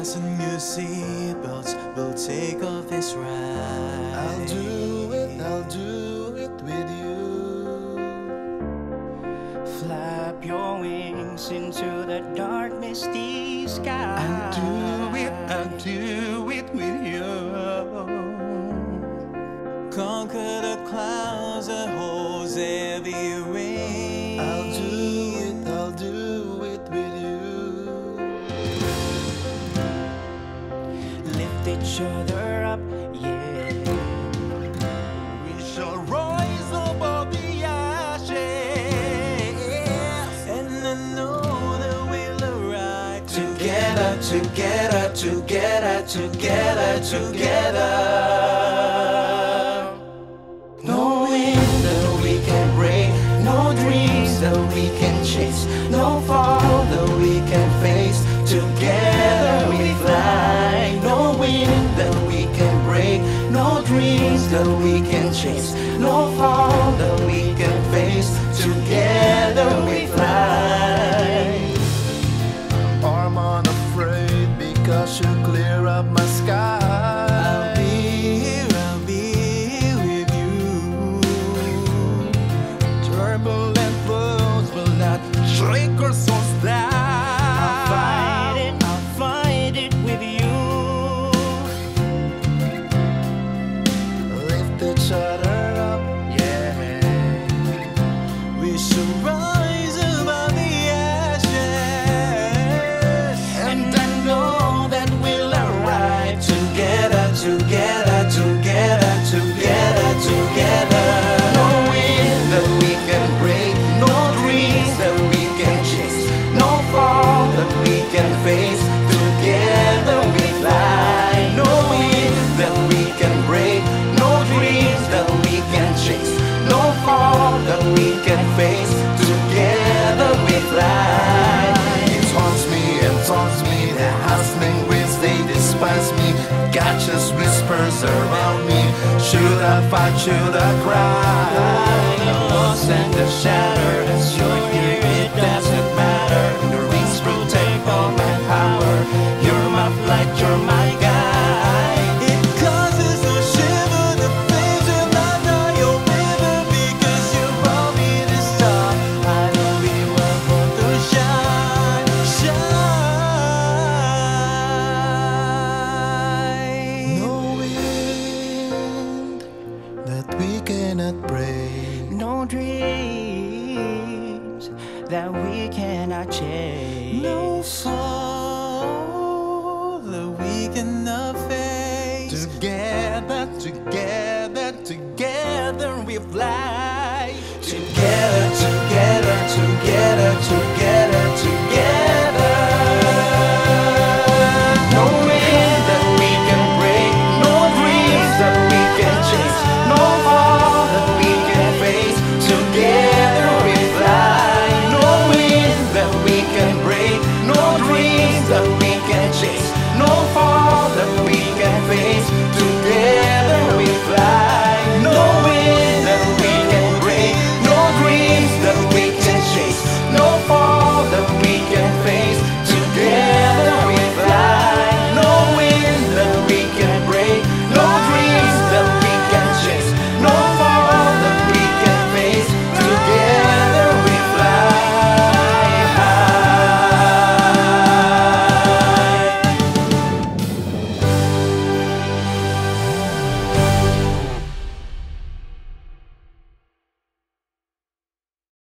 on your seatbelts, we'll take off this ride. I'll do it, I'll do it with you. Flap your wings into the dark, misty sky. I'll do it, I'll do it with you. Conquer the clouds that other up, yeah. We shall rise above the ashes. And I know that we'll Together, together, together, together, together. No wind that we can break, no dreams that we can chase, no fall that we can chase, no fall that we can face. Together we fly. I'm unafraid because you clear up my sky. I'll be here, Gotchas whispers around me. Should I fight? Should I cry? Lost and the shattered. No dreams that we cannot chase. No fall that we cannot face. Together, together.